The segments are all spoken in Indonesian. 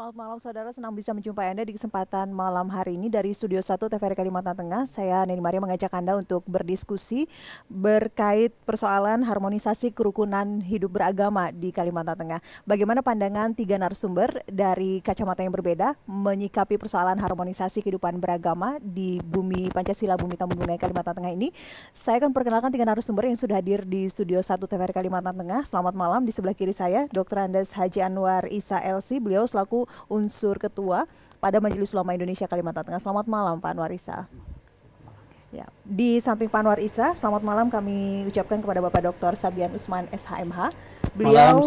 Selamat malam saudara, senang bisa menjumpai Anda di kesempatan malam hari ini dari Studio 1 TVRI Kalimantan Tengah. Saya Neni Maria mengajak Anda untuk berdiskusi berkait persoalan harmonisasi kerukunan hidup beragama di Kalimantan Tengah. Bagaimana pandangan tiga narasumber dari kacamata yang berbeda menyikapi persoalan harmonisasi kehidupan beragama di bumi Pancasila, bumi Tambun Bunga Kalimantan Tengah ini. Saya akan perkenalkan tiga narasumber yang sudah hadir di Studio 1 TVRI Kalimantan Tengah. Selamat malam di sebelah kiri saya, Dr. Andes Haji Anwar Isa LC. Beliau selaku unsur ketua pada Majelis Ulama Indonesia Kalimantan Tengah. Selamat malam Pak Anwar Isa. Ya, di samping Pak Anwar Isa, selamat malam kami ucapkan kepada Bapak Dr. Sabian Usman SHMH. Beliau malam.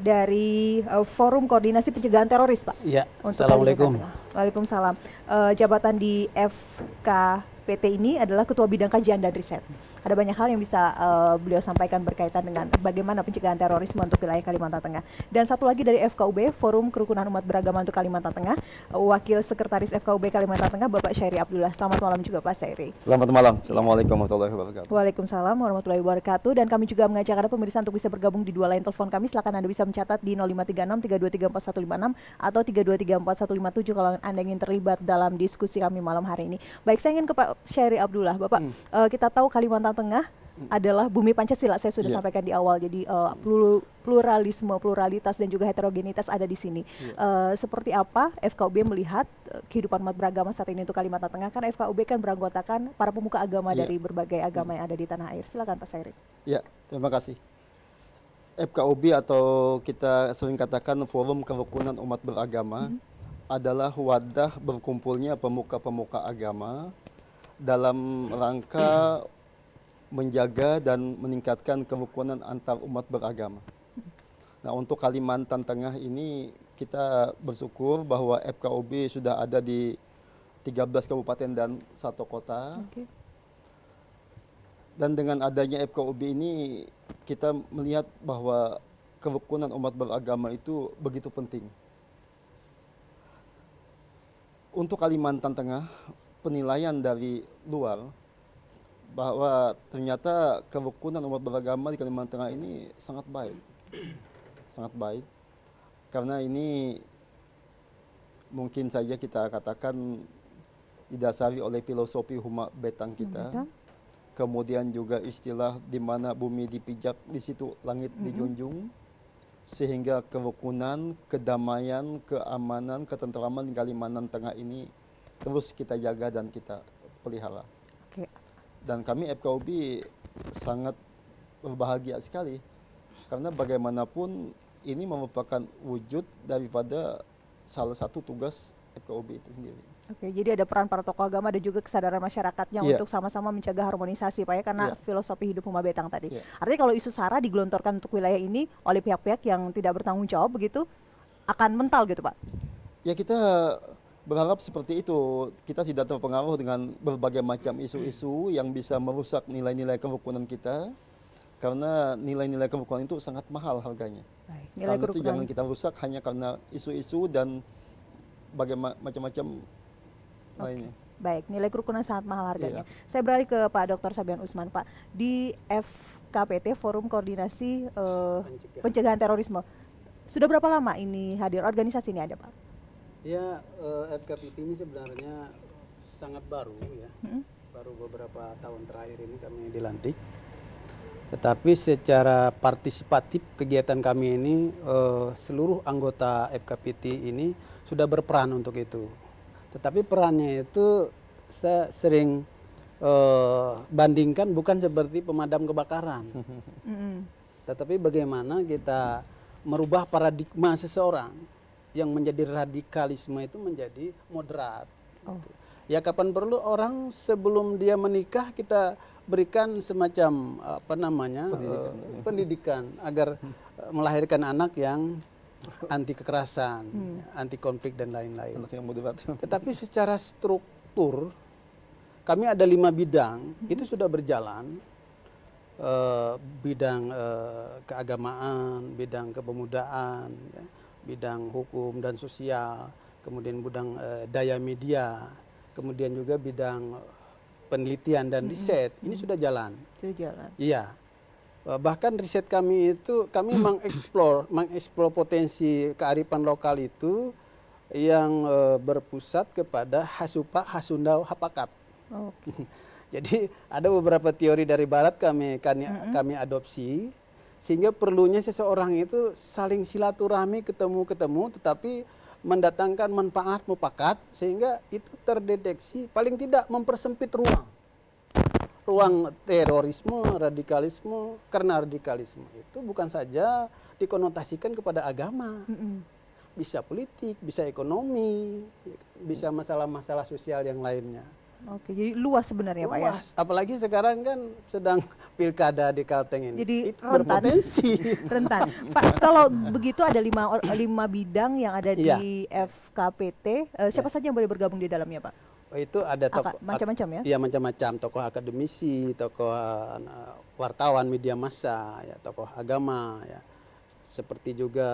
dari uh, Forum Koordinasi Pencegahan Teroris, Pak. Iya. Assalamualaikum. Waalaikumsalam. Uh, jabatan di FKPT ini adalah Ketua Bidang Kajian dan Riset ada banyak hal yang bisa uh, beliau sampaikan berkaitan dengan bagaimana pencegahan terorisme untuk wilayah Kalimantan Tengah. Dan satu lagi dari FKUB, Forum Kerukunan Umat Beragama untuk Kalimantan Tengah, Wakil Sekretaris FKUB Kalimantan Tengah, Bapak Syairi Abdullah. Selamat malam juga Pak Syairi. Selamat malam. Assalamualaikum warahmatullahi wabarakatuh. Waalaikumsalam warahmatullahi wabarakatuh. Dan kami juga mengajak Anda pemirsa untuk bisa bergabung di dua line telepon kami. Silakan Anda bisa mencatat di 0536 3234 atau 3234 kalau Anda ingin terlibat dalam diskusi kami malam hari ini. Baik, saya ingin ke Pak Syairi Abdullah. Bapak, hmm. uh, kita tahu Kalimantan Kalimantan Tengah adalah bumi Pancasila. Saya sudah yeah. sampaikan di awal. Jadi uh, pluralisme, pluralitas dan juga heterogenitas ada di sini. Yeah. Uh, seperti apa FKUB melihat uh, kehidupan umat beragama saat ini untuk Kalimantan Tengah? Kan FKUB kan beranggotakan para pemuka agama yeah. dari berbagai agama yang ada di tanah air. Silakan Pak Sairi. Ya, terima kasih. FKUB atau kita sering katakan Forum Kerukunan Umat Beragama hmm. adalah wadah berkumpulnya pemuka-pemuka agama dalam rangka menjaga dan meningkatkan kerukunan antar umat beragama. Nah, untuk Kalimantan Tengah ini kita bersyukur bahwa FKUB sudah ada di 13 kabupaten dan satu kota. Okay. Dan dengan adanya FKUB ini kita melihat bahwa kerukunan umat beragama itu begitu penting. Untuk Kalimantan Tengah, penilaian dari luar bahwa ternyata kerukunan umat beragama di Kalimantan Tengah ini sangat baik, sangat baik, karena ini mungkin saja kita katakan didasari oleh filosofi Huma Betang kita, Betang. kemudian juga istilah di mana bumi dipijak di situ langit mm-hmm. dijunjung, sehingga kerukunan, kedamaian, keamanan, ketentraman di Kalimantan Tengah ini terus kita jaga dan kita pelihara. Okay dan kami FKUB sangat berbahagia sekali karena bagaimanapun ini merupakan wujud daripada salah satu tugas FKUB itu sendiri. Oke, jadi ada peran para tokoh agama dan juga kesadaran masyarakatnya yeah. untuk sama-sama mencegah harmonisasi, Pak ya, karena yeah. filosofi hidup Uma Betang tadi. Yeah. Artinya kalau isu SARA digelontorkan untuk wilayah ini oleh pihak-pihak yang tidak bertanggung jawab begitu, akan mental gitu, Pak? Ya kita berharap seperti itu kita tidak terpengaruh dengan berbagai macam isu-isu yang bisa merusak nilai-nilai kerukunan kita karena nilai-nilai kerukunan itu sangat mahal harganya. Baik, nilai karena itu jangan kita rusak hanya karena isu-isu dan bagaimana macam-macam okay. lainnya. Baik, nilai kerukunan sangat mahal harganya. Iya. Saya beralih ke Pak Dr. Sabian Usman, Pak. Di FKPT Forum Koordinasi uh, Pencegahan. Pencegahan Terorisme. Sudah berapa lama ini hadir organisasi ini ada, Pak? Ya, uh, eh, FKPT ini sebenarnya sangat baru ya. Hmm? Baru beberapa tahun terakhir ini kami dilantik. Tetapi secara partisipatif kegiatan kami ini uh, seluruh anggota FKPT ini sudah berperan untuk itu. Tetapi perannya itu saya sering uh, bandingkan bukan seperti pemadam kebakaran. Hmm. Tetapi bagaimana kita merubah paradigma seseorang yang menjadi radikalisme itu menjadi moderat. Oh. Ya kapan perlu orang sebelum dia menikah kita berikan semacam apa namanya pendidikan, uh, pendidikan agar uh, melahirkan anak yang anti kekerasan, hmm. anti konflik dan lain-lain. Tetapi secara struktur kami ada lima bidang hmm. itu sudah berjalan uh, bidang uh, keagamaan, bidang kepemudaan. Ya bidang hukum dan sosial, kemudian bidang uh, daya media, kemudian juga bidang penelitian dan riset. Mm -hmm. Ini sudah jalan. Sudah jalan. Iya. Uh, bahkan riset kami itu kami mengeksplor mengeksplor potensi kearifan lokal itu yang uh, berpusat kepada Hasupa Hasundau Hapakat. Oh. Jadi ada beberapa teori dari barat kami kami, mm -hmm. kami adopsi sehingga perlunya seseorang itu saling silaturahmi ketemu-ketemu tetapi mendatangkan manfaat mupakat sehingga itu terdeteksi paling tidak mempersempit ruang. Ruang terorisme radikalisme karena radikalisme itu bukan saja dikonotasikan kepada agama. Bisa politik bisa ekonomi bisa masalah-masalah sosial yang lainnya Oke, jadi luas sebenarnya luas. Pak ya. Apalagi sekarang kan sedang pilkada di Kalteng ini. Jadi Itu rentan. berpotensi. rentan. Pak, kalau begitu ada lima lima bidang yang ada iya. di FKPT. Uh, eh, siapa iya. saja yang boleh bergabung di dalamnya, Pak? Oh, itu ada tokoh macam-macam ya? Iya, macam-macam. Tokoh akademisi, tokoh uh, wartawan media massa, ya, tokoh agama, ya. Seperti juga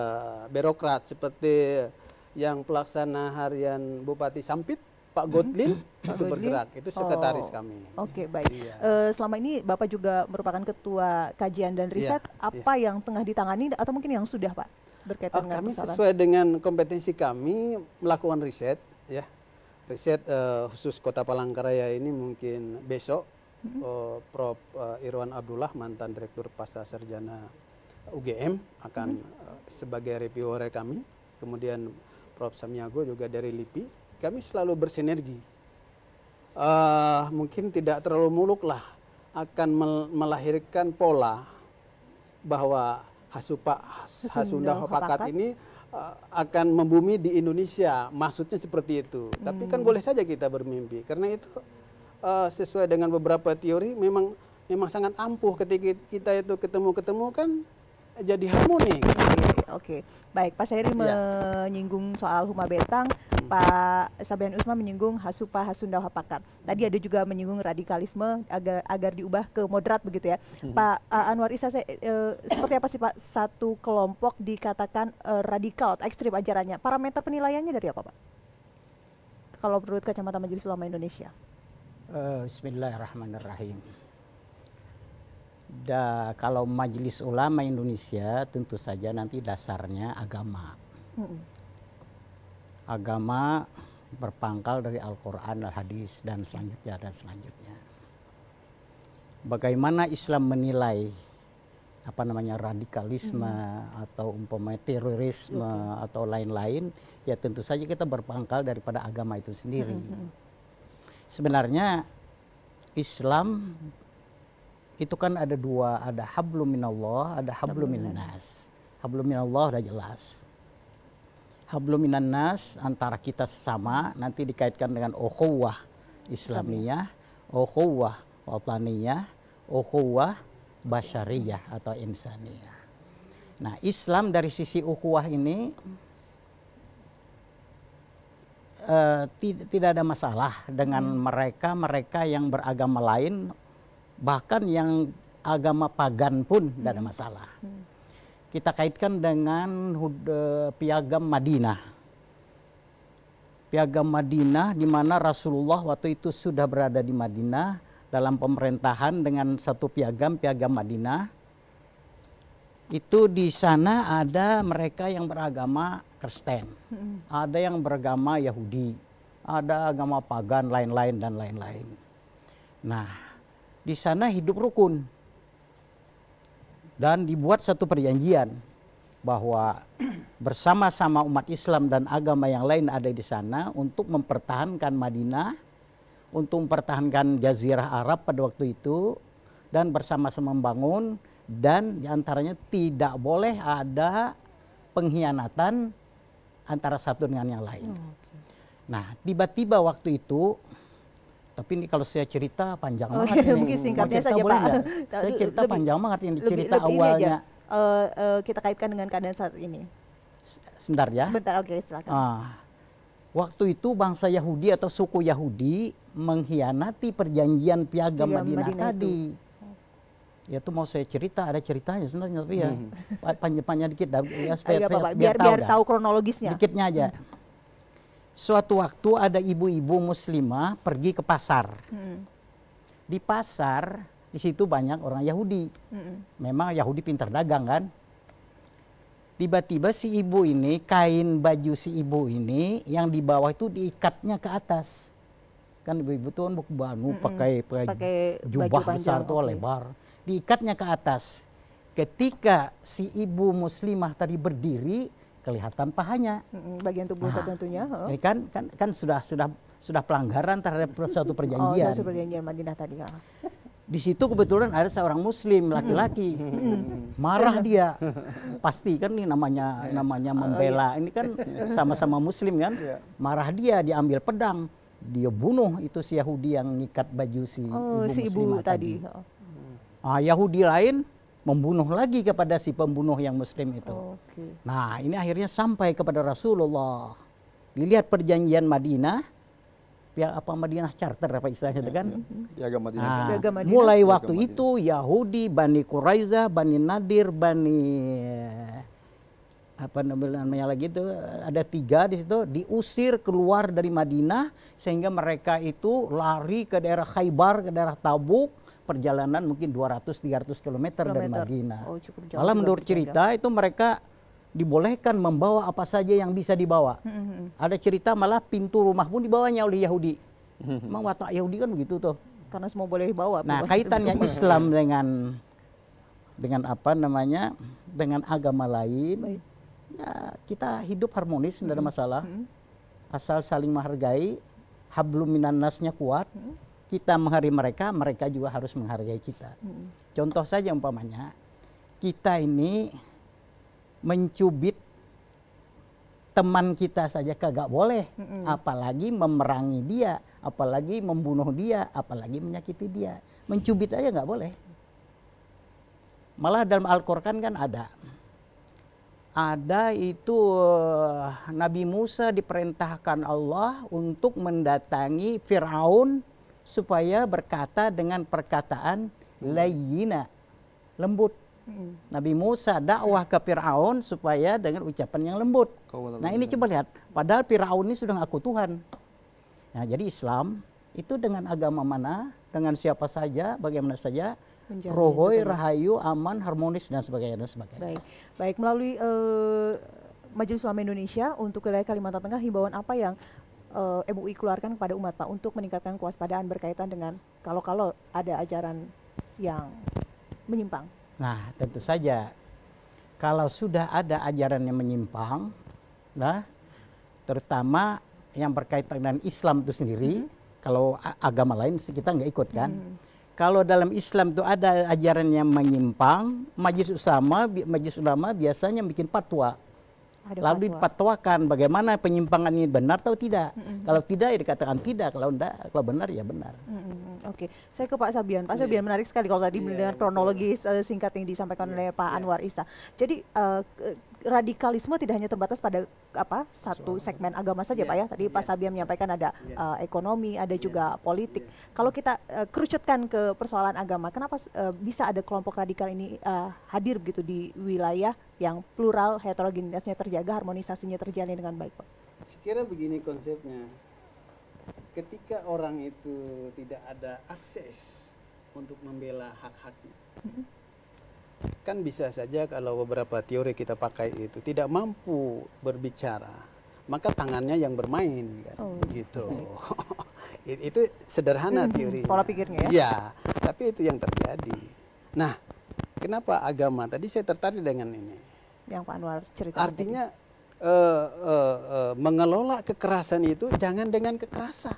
birokrat seperti yang pelaksana harian Bupati Sampit Pak Godlin Pak itu Godlin? bergerak, itu sekretaris oh, kami. Oke, okay, baik. Iya. Uh, selama ini Bapak juga merupakan ketua kajian dan riset. Iya, apa iya. yang tengah ditangani atau mungkin yang sudah Pak berkaitan uh, dengan Kami persoalan? sesuai dengan kompetensi kami melakukan riset, ya. Riset uh, khusus Kota Palangkaraya ini mungkin besok hmm. uh, Prof uh, Irwan Abdullah mantan Direktur Pasar Sarjana UGM akan hmm. uh, sebagai reviewer kami. Kemudian Prof Samiago juga dari LIPI kami selalu bersinergi. Uh, mungkin tidak terlalu muluk lah akan melahirkan pola bahwa Hasupa Hasunda Hopakat ini uh, akan membumi di Indonesia. Maksudnya seperti itu. Hmm. Tapi kan hmm. boleh saja kita bermimpi karena itu uh, sesuai dengan beberapa teori memang memang sangat ampuh ketika kita itu ketemu-ketemu kan jadi harmoni. Oke. Baik, Pak Seri ya. menyinggung soal Huma Betang, Pak Sabian Usman menyinggung Hasupa Hasunda Hapakat. Tadi ada juga menyinggung radikalisme agar agar diubah ke moderat begitu ya. Hmm. Pak uh, Anwar Isa, saya, uh, seperti apa sih Pak satu kelompok dikatakan uh, radikal ekstrim ajarannya? Parameter penilaiannya dari apa Pak? Kalau menurut kacamata Majelis Ulama Indonesia. Uh, Bismillahirrahmanirrahim. Da, kalau Majelis Ulama Indonesia tentu saja nanti dasarnya agama. Hmm. Agama berpangkal dari Al-Quran, Al-Hadis, dan selanjutnya dan selanjutnya. Bagaimana Islam menilai apa namanya radikalisme hmm. atau umpamanya terorisme hmm. atau lain-lain, ya tentu saja kita berpangkal daripada agama itu sendiri. Hmm. Sebenarnya Islam itu kan ada dua, ada hablum minallah, ada hablum minannas. Hablum minallah udah jelas. Hablum minannas antara kita sesama nanti dikaitkan dengan ukhuwah Islamiyah, ukhuwah wataniyah, ukhuwah basyariyah atau insaniyah. Nah, Islam dari sisi ukhuwah ini uh, tidak ada masalah dengan mereka-mereka hmm. yang beragama lain bahkan yang agama pagan pun tidak ada masalah. Kita kaitkan dengan uh, piagam Madinah. Piagam Madinah di mana Rasulullah waktu itu sudah berada di Madinah dalam pemerintahan dengan satu piagam, piagam Madinah. Itu di sana ada mereka yang beragama Kristen, ada yang beragama Yahudi, ada agama pagan lain-lain dan lain-lain. Nah, di sana hidup rukun. Dan dibuat satu perjanjian bahwa bersama-sama umat Islam dan agama yang lain ada di sana untuk mempertahankan Madinah, untuk mempertahankan Jazirah Arab pada waktu itu, dan bersama-sama membangun, dan di antaranya tidak boleh ada pengkhianatan antara satu dengan yang lain. Oh, Nah, tiba-tiba waktu itu tapi ini kalau saya cerita panjang oh, banget ini. Mungkin singkatnya saja Pak. Saya cerita lebih, panjang banget ini cerita lebih, lebih awalnya. Ini uh, uh, kita kaitkan dengan keadaan saat ini. Sebentar ya. Sebentar, oke okay, silakan. Ah, waktu itu bangsa Yahudi atau suku Yahudi mengkhianati perjanjian piagam Madinah, Madinah tadi. Ya itu mau saya cerita, ada ceritanya sebenarnya tapi ya hmm. panjang-panjang dikit ya supaya Ayo, biar, biar, biar tahu, tahu kronologisnya. Dikitnya aja. Hmm suatu waktu ada ibu-ibu muslimah pergi ke pasar. Hmm. Di pasar Di situ banyak orang Yahudi. Mm-mm. Memang Yahudi pintar dagang kan. Tiba-tiba si ibu ini kain baju si ibu ini yang di bawah itu diikatnya ke atas. Kan ibu-ibu tuh kan buku banu Mm-mm. pakai pakai Pakai jubah baju besar tuh oke. lebar. Diikatnya ke atas. Ketika si ibu muslimah tadi berdiri kelihatan pahanya. Bagian tubuh Nah, tertentunya. heeh. Ini kan kan kan sudah sudah sudah pelanggaran terhadap suatu Oh, perjanjian. itu perjanjian Madinah tadi. ya. Di situ kebetulan ada seorang muslim laki-laki. Marah dia. Pasti kan ini namanya namanya membela. Ini kan sama-sama muslim kan. Iya. Marah dia diambil pedang. Dia bunuh itu si Yahudi yang ngikat baju si Oh, ibu si ibu tadi. heeh. Ah, Yahudi lain membunuh lagi kepada si pembunuh yang muslim itu. Oke. Nah, ini akhirnya sampai kepada Rasulullah. Dilihat perjanjian Madinah, pihak apa Madinah charter apa istilahnya itu kan? Piagam Madinah. Nah, Piagam Madinah. mulai waktu Madinah. itu Yahudi, Bani Quraiza, Bani Nadir, Bani eh, apa namanya lagi itu ada tiga di situ diusir keluar dari Madinah sehingga mereka itu lari ke daerah Khaybar ke daerah Tabuk perjalanan mungkin 200-300 km dari. Madinah. Oh, jauh Malah menurut berjalan. cerita itu mereka dibolehkan membawa apa saja yang bisa dibawa. Mm-mm. Ada cerita malah pintu rumah pun dibawanya oleh Yahudi. Emang watak Yahudi kan begitu tuh. Karena semua boleh bawa. Nah, kaitannya Islam dengan dengan apa namanya? dengan agama lain. Baik. Ya, kita hidup harmonis, tidak ada masalah. Mm. Asal saling menghargai, hablum minan nasnya kuat. Mm. Kita menghargai mereka, mereka juga harus menghargai kita. Mm. Contoh saja umpamanya, kita ini mencubit teman kita saja kagak boleh, Mm-mm. apalagi memerangi dia, apalagi membunuh dia, apalagi menyakiti dia. Mencubit aja nggak boleh. Malah dalam Al-Qur'an kan ada. Ada itu eh, Nabi Musa diperintahkan Allah untuk mendatangi Firaun supaya berkata dengan perkataan layyina, lembut. Mm. Nabi Musa dakwah ke Firaun supaya dengan ucapan yang lembut. Nah ini coba lihat, padahal Firaun ini sudah ngaku Tuhan. Nah jadi Islam itu dengan agama mana, dengan siapa saja, bagaimana saja, Menjamin, rohoi, betul. rahayu, aman, harmonis dan sebagainya dan sebagainya. Baik, baik melalui eh, Majelis Ulama Indonesia untuk wilayah Kalimantan Tengah, himbauan apa yang eh, MUI keluarkan kepada umat Pak untuk meningkatkan kewaspadaan berkaitan dengan kalau-kalau ada ajaran yang menyimpang? Nah tentu saja kalau sudah ada ajaran yang menyimpang, nah terutama yang berkaitan dengan Islam itu sendiri, kalau a- agama lain kita nggak ikut kan. Kalau dalam Islam itu ada ajaran yang menyimpang, majelis ulama, majelis ulama biasanya bikin fatwa. Ada Lalu fatwa. dipatwakan bagaimana penyimpangan ini benar atau tidak. Kalau tidak ya dikatakan tidak, kalau enggak, kalau benar ya benar. Mm, mm, mm. Oke, saya ke Pak Sabian. Pak Sabian menarik sekali kalau tadi Iya, mendengar kronologis eh, singkat yang disampaikan oleh Pak Anwar Ista. Jadi ke- radikalisme tidak hanya terbatas pada apa satu segmen agama saja, Iya, Pak ya. Tadi Pak iya. Sabian menyampaikan ada Iya. eh, ekonomi, ada juga politik. Kalau kita eh, kerucutkan ke persoalan agama, kenapa eh, bisa ada kelompok radikal ini eh, hadir begitu di wilayah yang plural, heterogenitasnya terjaga, harmonisasinya terjalin dengan baik, Pak? Sekira begini konsepnya. Ketika orang itu tidak ada akses untuk membela hak-haknya. Kan bisa saja kalau beberapa teori kita pakai itu tidak mampu berbicara, maka tangannya yang bermain kan Oh, begitu. It- itu sederhana Mhm, teori. pola pikirnya ya. Iya, tapi itu yang terjadi. Nah, kenapa agama? Tadi saya tertarik dengan ini. Yang Pak Anwar tadi. Artinya eh, eh, eh, mengelola kekerasan itu jangan dengan kekerasan.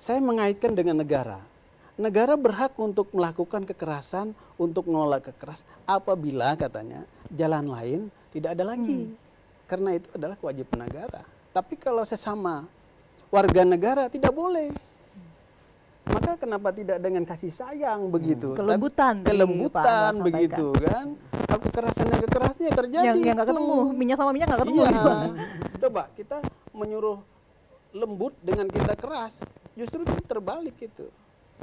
Saya mengaitkan dengan negara. Negara berhak untuk melakukan kekerasan, untuk menolak kekerasan apabila katanya jalan lain tidak ada lagi. Karena itu adalah kewajiban negara. Tapi kalau sesama warga negara tidak boleh. Maka kenapa tidak dengan kasih sayang begitu? Tapi- Kelembutan Pak kelembutan sampaikan. begitu kan? Kalau kekerasan dan kekerasannya terjadi yang yang ketemu minyak sama minyak nggak ketemu Iya. Coba kita menyuruh lembut dengan kita keras, justru itu terbalik itu.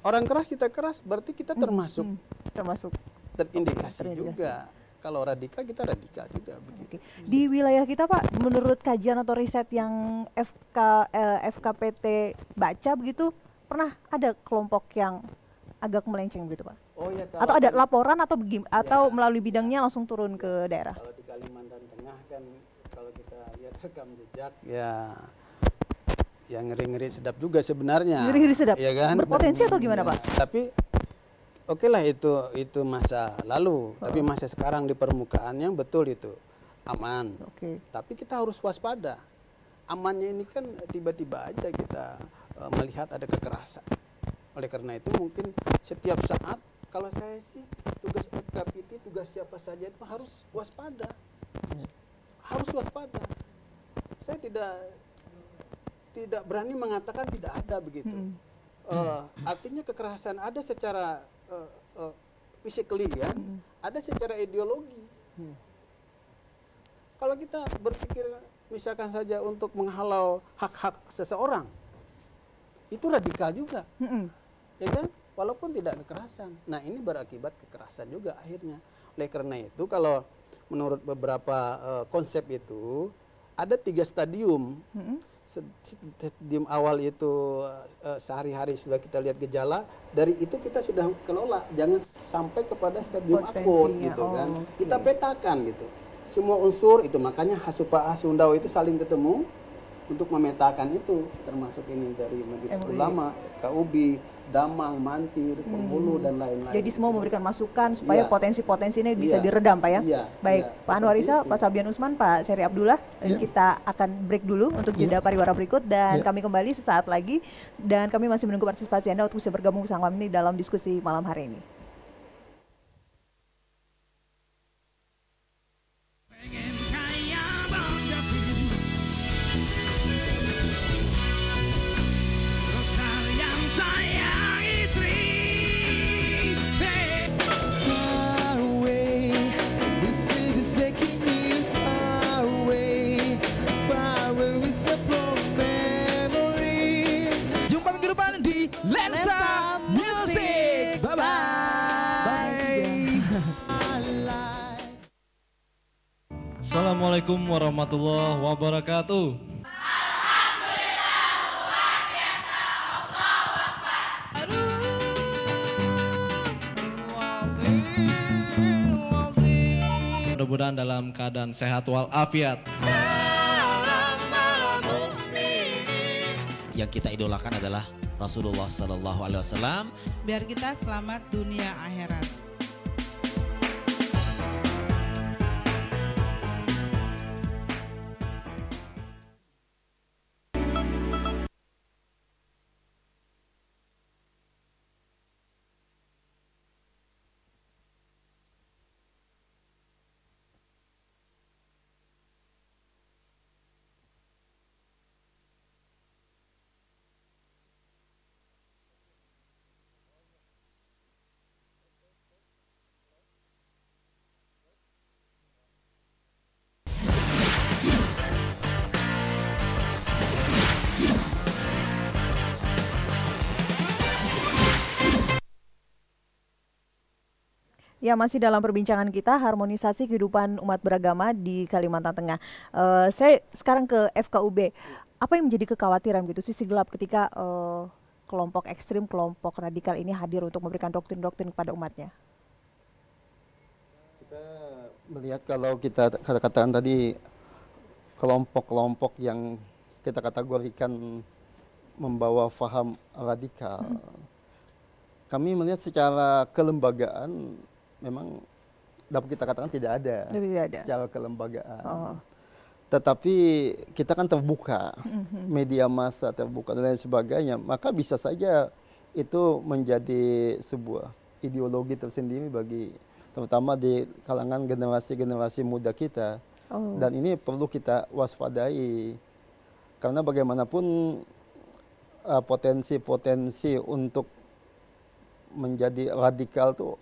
Orang keras kita keras, berarti kita termasuk Hmm, termasuk terindikasi terindikasi. juga. Kalau radikal kita radikal juga begitu. Oke. Di wilayah kita Pak, menurut kajian atau riset yang FK eh, FKPT baca begitu, pernah ada kelompok yang agak melenceng gitu Pak? Oh ya. Atau ada laporan atau begim atau melalui bidangnya langsung turun ke daerah? Kalau di Kalimantan Tengah kan kalau kita lihat rekam jejak ya yang ngeri-ngeri sedap juga sebenarnya. Ngeri-ngeri sedap. Ya kan? Berpotensi atau gimana, Ya, Pak? Tapi oke lah itu itu masa lalu, tapi masa sekarang di permukaannya betul itu aman. Oke. Tapi kita harus waspada. Amannya ini kan tiba-tiba aja kita eh, melihat ada kekerasan. Oleh karena itu mungkin setiap saat kalau saya sih tugas FKPT tugas siapa saja itu harus waspada. Harus waspada. Saya tidak tidak berani mengatakan tidak ada begitu. Eh, artinya kekerasan ada secara eh, eh, physically ya, ada secara ideologi. Kalau kita berpikir misalkan saja untuk menghalau hak-hak seseorang, itu radikal juga, Mm-mm. ya kan? Walaupun tidak kekerasan. Nah ini berakibat kekerasan juga akhirnya. Oleh karena itu kalau menurut beberapa eh, konsep itu ada tiga stadium. Se- Stadium awal itu eh, sehari-hari sudah kita lihat gejala, dari itu kita sudah kelola, jangan sampai kepada stadium akut gitu kan. oh, Kita petakan gitu. Semua unsur itu makanya Hasupa Sundau itu saling ketemu untuk memetakan itu termasuk ini dari Majelis MUI. Ulama, KUBI, Damang, Mantir, Penghulu dan lain-lain. Jadi semua memberikan masukan supaya Iya. potensi-potensi ini bisa Iya. diredam Pak ya. Iya, Baik, iya, Pak Anwar Isa. Pak Sabian Usman, Pak Seri Abdullah, Iya. kita akan break dulu untuk jeda pariwara berikut dan Iya. kami kembali sesaat lagi dan kami masih menunggu partisipasi Anda untuk bisa bergabung bersama kami dalam diskusi malam hari ini. Assalamualaikum warahmatullahi wabarakatuh. Mudah-mudahan dalam keadaan sehat walafiat. yang kita idolakan adalah Rasulullah Sallallahu Alaihi Wasallam. biar kita selamat dunia akhirat. Ya masih dalam perbincangan kita harmonisasi kehidupan umat beragama di Kalimantan Tengah. Eh, saya sekarang ke FKUB. Apa yang menjadi kekhawatiran gitu sisi gelap ketika eh, kelompok ekstrim, kelompok radikal ini hadir untuk memberikan doktrin-doktrin kepada umatnya? Kita melihat kalau kita kata- katakan tadi kelompok-kelompok yang kita kategorikan membawa faham radikal. Kami melihat secara kelembagaan memang dapat kita katakan tidak ada Tidak ada. secara kelembagaan. Oh. Tetapi kita kan terbuka, media massa terbuka dan lain sebagainya, maka bisa saja itu menjadi sebuah ideologi tersendiri bagi terutama di kalangan generasi-generasi muda kita. Oh. Dan ini perlu kita waspadai karena bagaimanapun eh, potensi-potensi untuk menjadi radikal tuh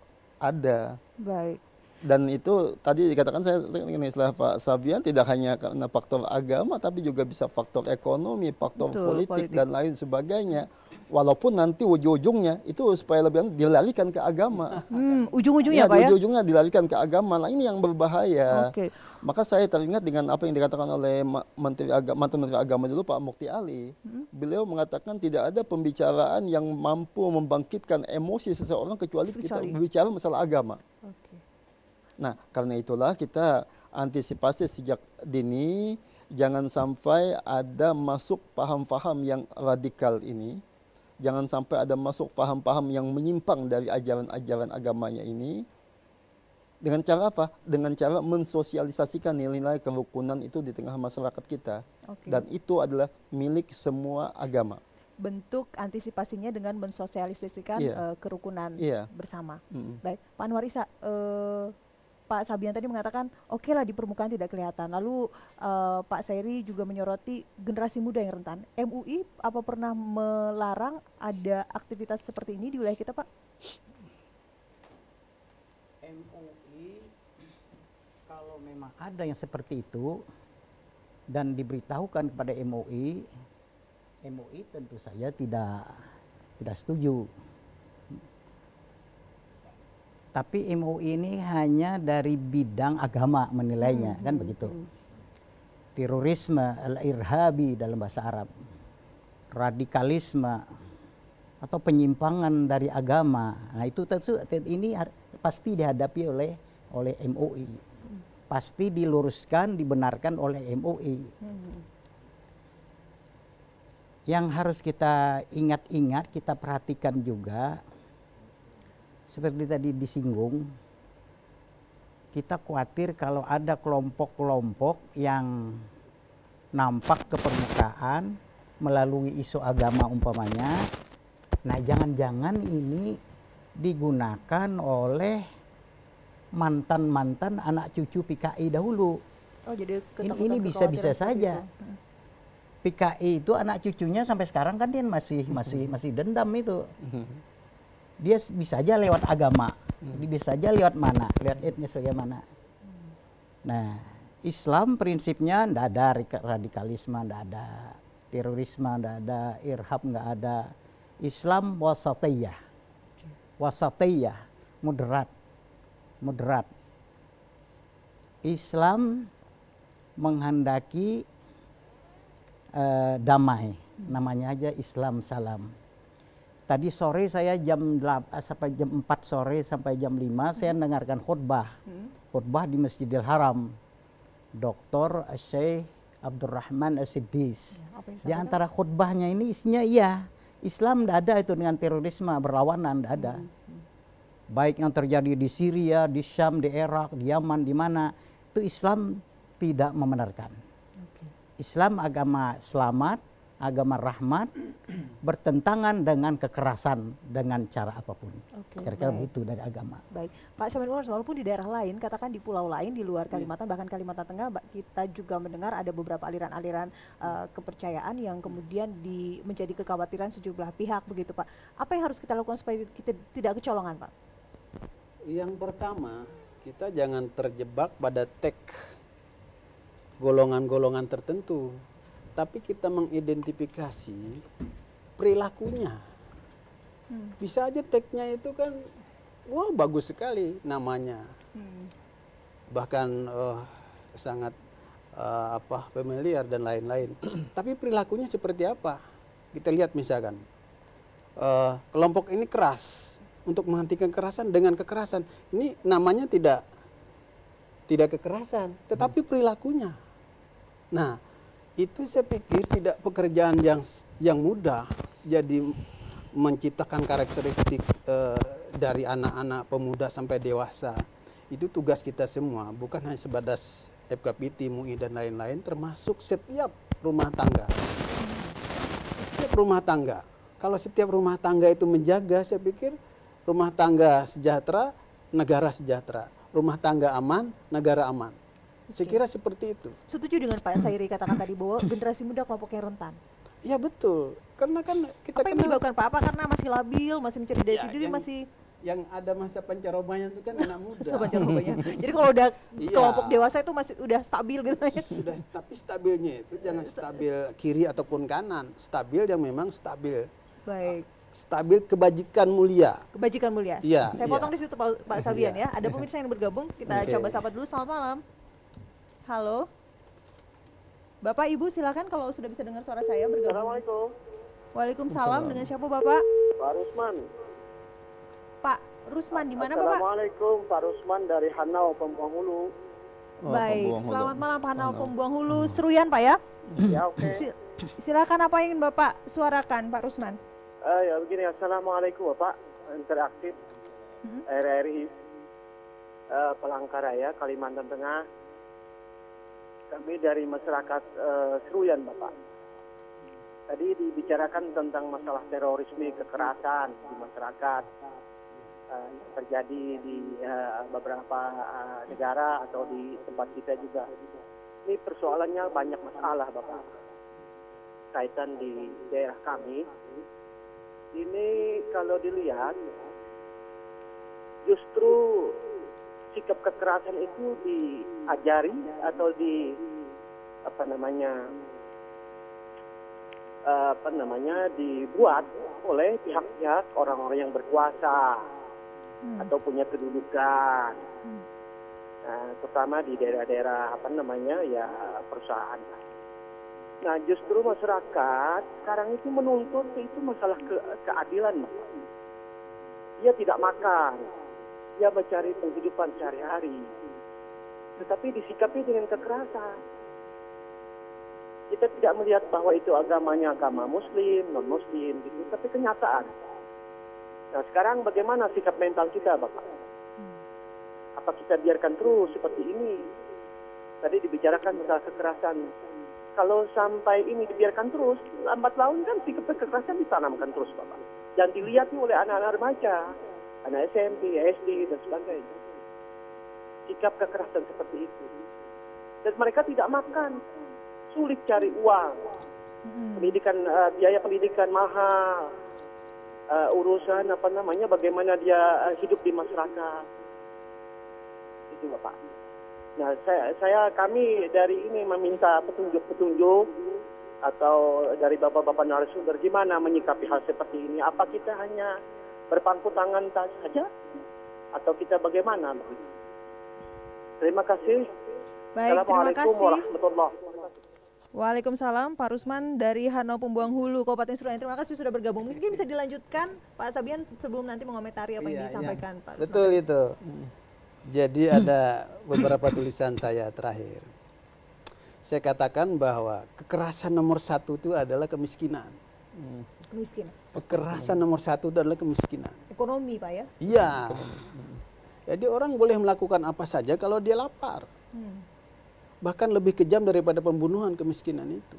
ada. Baik. Dan itu tadi dikatakan saya dengan istilah Pak Sabian tidak hanya karena faktor agama tapi juga bisa faktor ekonomi, faktor Betul, politik, politik. dan lain sebagainya. Walaupun nanti ujung-ujungnya itu supaya lebih dilarikan ke agama. Hmm, ujung-ujungnya Ya, Pak ya? ujung-ujungnya dilarikan ke agama. Nah, ini yang berbahaya. Oke. Maka saya teringat dengan apa yang dikatakan oleh Menteri Agama, mantan Menteri Agama dulu Pak Mukti Ali. Hmm. Beliau mengatakan tidak ada pembicaraan yang mampu membangkitkan emosi seseorang kecuali, kita Kecuali. berbicara masalah agama. Oke. Nah, karena itulah kita antisipasi sejak dini jangan sampai ada masuk paham-paham yang radikal ini. Jangan sampai ada masuk paham-paham yang menyimpang dari ajaran-ajaran agamanya ini. Dengan cara apa? Dengan cara mensosialisasikan nilai-nilai kerukunan itu di tengah masyarakat kita. Oke. Dan itu adalah milik semua agama. Bentuk antisipasinya dengan mensosialisasikan Iya. eh, kerukunan Iya. bersama. Mm. Baik, Pak Anwarisa, eh, Pak Sabian tadi mengatakan oke lah di permukaan tidak kelihatan. Lalu eh, Pak Sairi juga menyoroti generasi muda yang rentan. MUI apa pernah melarang ada aktivitas seperti ini di wilayah kita, Pak? MUI kalau memang ada yang seperti itu dan diberitahukan kepada MUI, MUI tentu saja tidak tidak setuju. Tapi MUI ini hanya dari bidang agama menilainya, kan begitu. Terorisme, al-irhabi dalam bahasa Arab. Radikalisme atau penyimpangan dari agama. Nah, itu tentu ini pasti dihadapi oleh oleh MUI. Pasti diluruskan, dibenarkan oleh MUI. Yang harus kita ingat-ingat, kita perhatikan juga seperti tadi disinggung, kita khawatir kalau ada kelompok-kelompok yang nampak ke permukaan melalui isu agama umpamanya. Nah, jangan-jangan ini digunakan oleh mantan-mantan anak cucu PKI dahulu. Oh, jadi Ini, ini bisa-bisa kekhawatiran seperti saja. itu. Hmm. PKI itu anak cucunya sampai sekarang kan dia masih masih masih dendam itu. Dia bisa aja lewat agama, dia bisa aja lewat mana, lewat etnis bagaimana. Nah, Islam prinsipnya ndak ada radikalisme, ndak ada terorisme, ndak ada irhab, nggak ada. Islam wasatiyah, wasatiyah, moderat, moderat. Islam menghendaki eh, damai, namanya aja Islam salam. Tadi sore saya jam 8 sampai jam 4 sore sampai jam 5 saya dengarkan khutbah. Khutbah di Masjidil Haram. Dr. Syekh Abdurrahman As-Siddis. apa yang Di antara khutbahnya ini isinya iya, Islam tidak ada itu dengan terorisme berlawanan tidak ada. Baik yang terjadi di Syria, di Syam, di Irak, di Yaman, di mana itu Islam tidak membenarkan. Islam agama selamat, agama rahmat, bertentangan dengan kekerasan dengan cara apa pun. Kira-kira baik. begitu dari agama. Baik, Pak Syamin Umar, walaupun di daerah lain, katakan di pulau lain di luar Kalimantan, bahkan Kalimantan Tengah, Mbak, kita juga mendengar ada beberapa aliran-aliran eh, kepercayaan yang kemudian di, menjadi kekhawatiran sejumlah pihak begitu, Pak. Apa yang harus kita lakukan supaya kita tidak kecolongan, Pak? Yang pertama, kita jangan terjebak pada tag golongan-golongan tertentu, tapi kita mengidentifikasi perilakunya. Bisa aja tagnya itu kan, wah bagus sekali namanya, bahkan eh, sangat eh, apa familiar dan lain-lain. tapi perilakunya seperti apa? Kita lihat misalkan eh, kelompok ini keras untuk menghentikan kekerasan dengan kekerasan. Ini namanya tidak tidak kekerasan, tetapi perilakunya. Nah, itu saya pikir tidak pekerjaan yang yang mudah. Jadi menciptakan karakteristik eh, dari anak-anak pemuda sampai dewasa itu tugas kita semua, bukan hanya sebatas FKPT, MUI dan lain-lain, termasuk setiap rumah tangga. Setiap rumah tangga. Kalau setiap rumah tangga itu menjaga, saya pikir rumah tangga sejahtera, negara sejahtera. Rumah tangga aman, negara aman. Saya kira seperti itu. Setuju dengan Pak Sairi katakan tadi bahwa generasi muda kelompoknya rentan. Ya betul. Karena kan kita Apa yang kenal- menyebabkan Pak? Apa karena masih labil, masih mencari daya Ya, yang- masih yang ada masa pancarobanya itu kan anak muda. Masa pancarobanya. Jadi kalau udah Iya. kelompok dewasa itu masih udah stabil gitu ya. Sudah tapi stabilnya itu jangan stabil kiri ataupun kanan, stabil yang memang stabil. Baik. Stabil kebajikan mulia. Kebajikan mulia. Iya, Saya iya. potong di situ Pak, Pak Sabian Iya. ya. Ada pemirsa yang bergabung, kita Oke. coba sapa dulu. Selamat malam. Halo. Bapak Ibu silakan kalau sudah bisa dengar suara saya bergabung. Assalamualaikum. Waalaikumsalam. Dengan siapa Bapak? Pak Rusman. Pak Rusman di mana Bapak? Assalamualaikum Pak Rusman dari Hanau Pembuang Hulu. Oh, Baik, pembuang hulu. selamat malam Pak Hanau Hanau. Pembuang Hulu Seruyan Pak ya. Ya oke. Si- silakan apa yang ingin Bapak suarakan Pak Rusman? Eh, ya begini Assalamualaikum Bapak interaktif Hmm. RRI eh, Palangkaraya Kalimantan Tengah. Kami dari masyarakat eh, Seruyan Bapak. Tadi dibicarakan tentang masalah terorisme kekerasan di masyarakat yang terjadi di eh, beberapa eh, negara atau di tempat kita juga. Ini persoalannya banyak masalah Bapak kaitan di daerah kami. Ini kalau dilihat justru sikap kekerasan itu diajari atau di apa namanya eh, apa namanya dibuat oleh pihak-pihak orang-orang yang berkuasa atau punya kedudukan. Nah, terutama di daerah-daerah apa namanya ya perusahaan. Nah, justru masyarakat sekarang itu menuntut itu masalah ke- keadilan, Mas. Dia tidak makan, dia mencari penghidupan sehari-hari. Tetapi disikapi dengan kekerasan. Kita tidak melihat bahwa itu agamanya agama muslim, non-muslim, gitu. tapi kenyataan. Nah, sekarang bagaimana sikap mental kita, Bapak? Apa kita biarkan terus seperti ini? Tadi dibicarakan masalah kekerasan. Kalau sampai ini dibiarkan terus, lambat laun kan sikap kekerasan ditanamkan terus, Bapak. Dan dilihat nih oleh anak-anak remaja, anak SMP, SD, dan sebagainya. Sikap kekerasan seperti itu. Dan mereka tidak makan, sulit cari uang. Pendidikan, eh, biaya pendidikan mahal. Eh, urusan apa namanya, bagaimana dia eh, hidup di masyarakat. Itu Bapak. Nah, saya, saya kami dari ini meminta petunjuk-petunjuk atau dari bapak-bapak narasumber gimana menyikapi hal seperti ini. Apa kita hanya berpangku tangan ta- saja atau kita bagaimana? Terima kasih. Baik, terima kasih. warahmatullahi wabarakatuh. Waalaikumsalam Pak Rusman dari Hanau Pembuang Hulu Kabupaten Seruyan. Terima kasih sudah bergabung. Mungkin bisa dilanjutkan Pak Sabian sebelum nanti mengomentari apa yang Iya, iya. disampaikan Pak Rusman. Betul itu. Jadi ada beberapa tulisan saya terakhir. Saya katakan bahwa kekerasan nomor satu itu adalah kemiskinan. Kemiskinan. Kekerasan nomor satu itu adalah kemiskinan. Ekonomi Pak ya. Iya. Jadi orang boleh melakukan apa saja kalau dia lapar. Hmm. Bahkan lebih kejam daripada pembunuhan kemiskinan itu.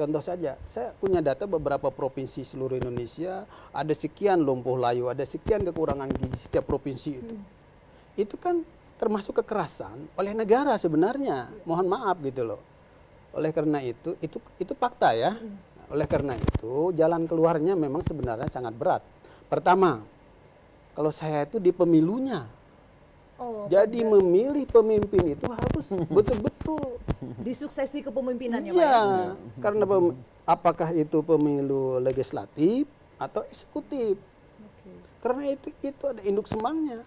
Contoh saja, saya punya data beberapa provinsi seluruh Indonesia, ada sekian lumpuh layu, ada sekian kekurangan gizi setiap provinsi itu. Itu kan termasuk kekerasan oleh negara sebenarnya. Mohon maaf gitu loh. Oleh karena itu, itu itu fakta ya. Oleh karena itu, jalan keluarnya memang sebenarnya sangat berat. Pertama, kalau saya itu di pemilunya. Oh, Jadi memilih pemimpin itu harus betul-betul di suksesi kepemimpinannya Iya, ya. karena pem- apakah itu pemilu legislatif atau eksekutif? Karena itu itu ada induk semangnya.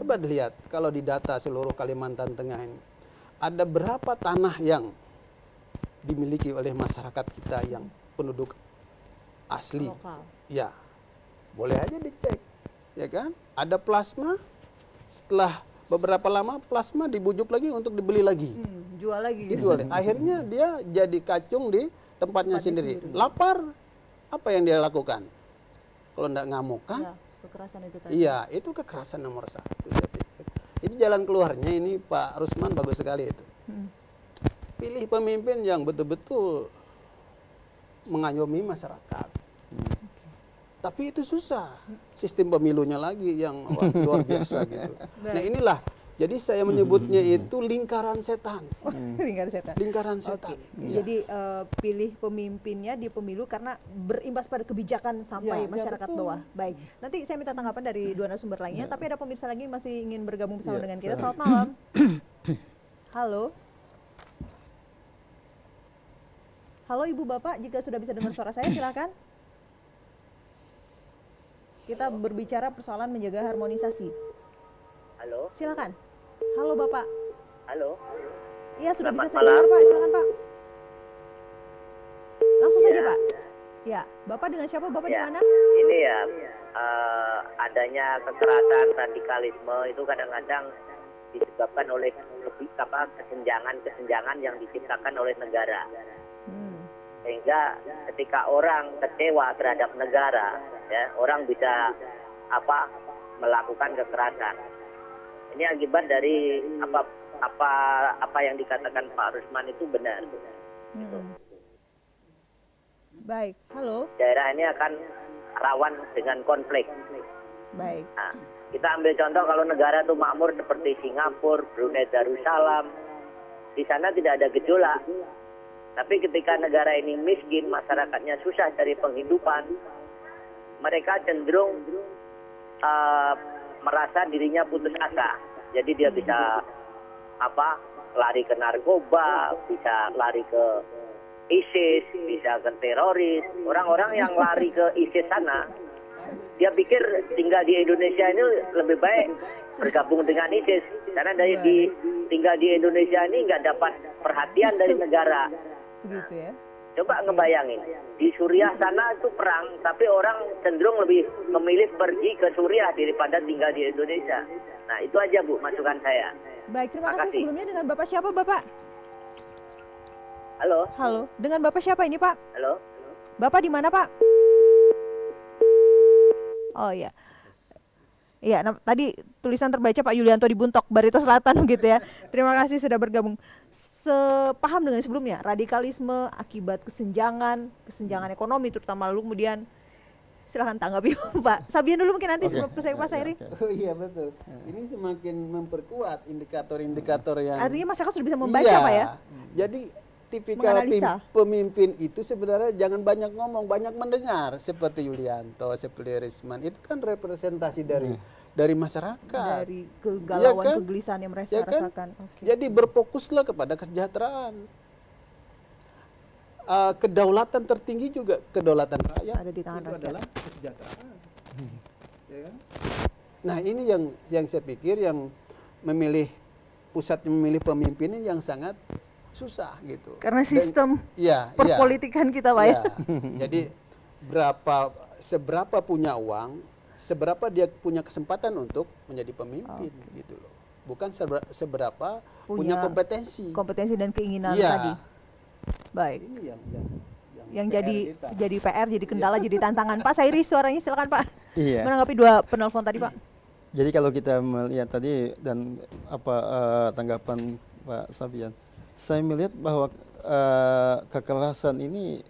Coba dilihat kalau di data seluruh Kalimantan Tengah ini ada berapa tanah yang dimiliki oleh masyarakat kita yang penduduk asli? Lokal. Ya, boleh aja dicek, ya kan? Ada plasma, setelah beberapa lama plasma dibujuk lagi untuk dibeli lagi Hmm, jual lagi gitu. dijual. Akhirnya dia jadi kacung di tempatnya sendiri. Lapar, apa yang dia lakukan? Kalau enggak ngamuk kan? Ya, kekerasan itu tadi. Iya, itu kekerasan nomor satu saya pikir. Ini jalan keluarnya ini Pak Rusman bagus sekali itu. Hmm. Pilih pemimpin yang betul-betul mengayomi masyarakat. Tapi itu susah. Sistem pemilunya lagi yang wah, luar biasa gitu. Nah inilah Jadi saya menyebutnya itu lingkaran setan. Lingkaran setan. Lingkaran setan. Iya. Jadi eh, pilih pemimpinnya di pemilu karena berimbas pada kebijakan sampai Ya, ya, masyarakat betul. bawah. Baik. Nanti saya minta tanggapan dari dua narasumber lainnya, tapi ada pemirsa lagi yang masih ingin bergabung bersama Ya, dengan kita. Selamat malam. Halo. Halo Ibu Bapak, jika sudah bisa dengar suara saya silakan. Kita berbicara persoalan menjaga harmonisasi. Halo, Silakan. Halo Bapak. halo. Iya sudah bisa Selamat saya dengar. Pak, silakan Pak. Langsung saja Pak. Ya, Bapak dengan siapa? Bapak di Ya, mana? ini ya eh, adanya kekerasan radikalisme itu kadang-kadang disebabkan oleh lebih apa kesenjangan-kesenjangan yang diciptakan oleh negara. Hmm. Sehingga ketika orang kecewa terhadap negara, ya orang bisa apa melakukan kekerasan. Ini akibat dari apa apa apa yang dikatakan Pak Rusman itu benar. Hmm. Baik, halo. Daerah ini akan rawan dengan konflik. Baik. Nah, kita ambil contoh kalau negara itu makmur seperti Singapura, Brunei Darussalam, di sana tidak ada gejolak. Tapi ketika negara ini miskin, masyarakatnya susah cari penghidupan, mereka cenderung uh, merasa dirinya putus asa. Jadi dia bisa apa lari ke narkoba, bisa lari ke ISIS, bisa ke teroris. Orang-orang yang lari ke ISIS sana, dia pikir tinggal di Indonesia ini lebih baik bergabung dengan ISIS. Karena dari di tinggal di Indonesia ini nggak dapat perhatian dari negara. Begitu ya. Coba ngebayangin, di Suriah sana itu perang, tapi orang cenderung lebih memilih pergi ke Suriah daripada tinggal di Indonesia. Nah itu aja Bu masukan saya. Baik, terima kasih sebelumnya dengan Bapak siapa, Bapak? Halo, Halo. Dengan Bapak siapa ini, Pak? halo. Bapak di mana, Pak? Oh iya. Iya, nah, tadi tulisan terbaca Pak Yulianto di Buntok, Barito Selatan gitu ya. Terima kasih sudah bergabung. Sepaham dengan sebelumnya, radikalisme akibat kesenjangan, kesenjangan ekonomi terutama lalu kemudian silahkan tanggapi Pak. Sabian dulu mungkin nanti Oke. sebelum ke saya Pak Sairi. Oh iya betul. Ini semakin memperkuat indikator-indikator yang Artinya masyarakat sudah bisa membaca Iya. Pak ya? Jadi tipikal pemimpin itu sebenarnya jangan banyak ngomong, banyak mendengar seperti Yulianto, seperti Risman. Itu kan representasi dari dari masyarakat. Dari kegalauan, Iya kan? kegelisahan yang mereka Ya kan? rasakan. Oke. Jadi berfokuslah kepada kesejahteraan. Uh, kedaulatan tertinggi juga kedaulatan rakyat Ada di tangan itu rakyat. adalah kesejahteraan. Ya kan? Nah ini yang yang saya pikir yang memilih pusat memilih pemimpin yang sangat susah gitu. Karena sistem iya. perpolitikan kita Pak ya. Iya. Jadi berapa seberapa punya uang, seberapa dia punya kesempatan untuk menjadi pemimpin gitu loh. Bukan seber- seberapa punya, kompetensi. kompetensi dan keinginan Iya. tadi. Baik. Ini yang yang Yang PR jadi kita. jadi PR, jadi kendala, jadi tantangan. Pak Sairi suaranya silakan Pak. Iya. Menanggapi dua penelpon tadi Pak. Jadi kalau kita melihat tadi dan apa eh, tanggapan Pak Sabian, saya melihat bahwa eh, kekerasan ini,